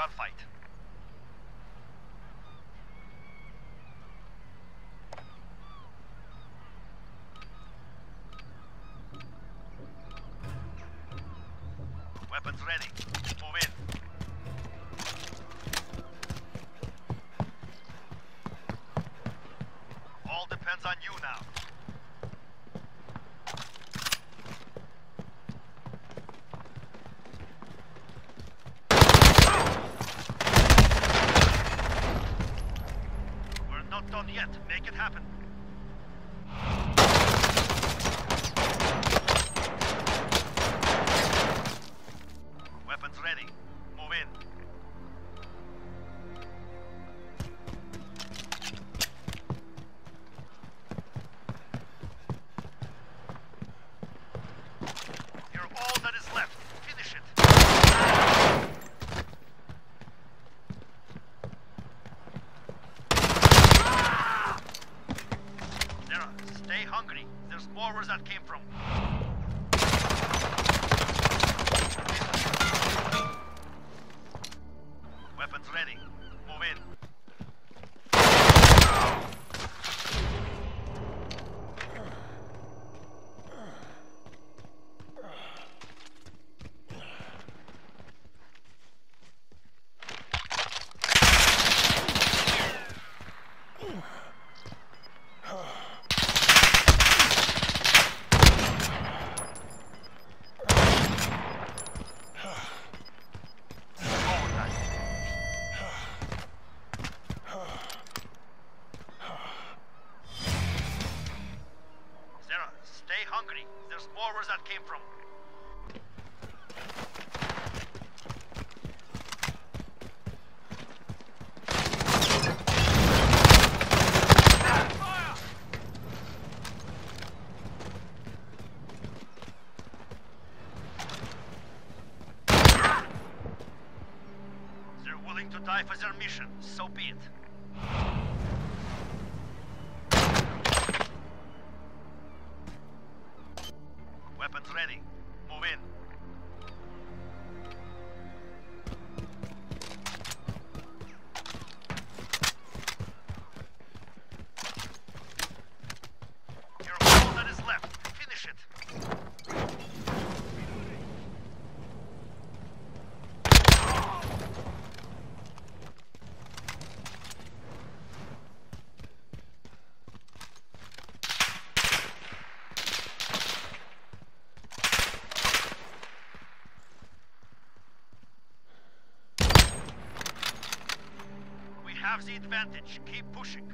Gunfight. Weapons ready. Move in. All depends on you now. Yet. Make it happen. That came from. Weapons ready. Move in. More where that came from. They're willing to die for their mission, so be it. Ready. Move in. Have the advantage. Keep pushing.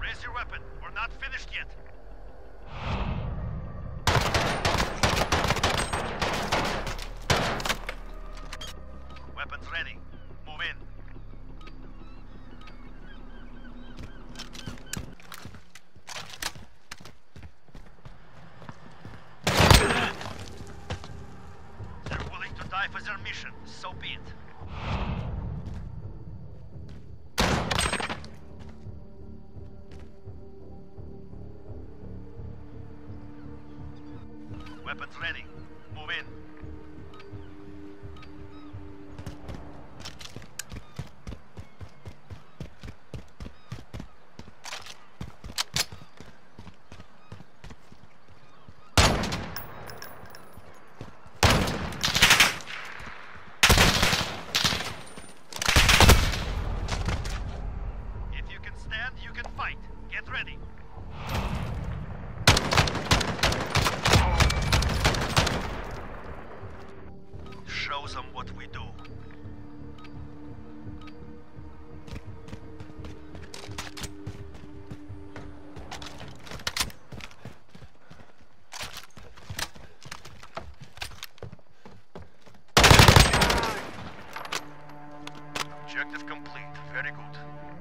Raise your weapon. We're not finished yet. Weapons ready. Move in. They're willing to die for their mission, so be it. Weapons ready. Move in. Objective complete. Very good.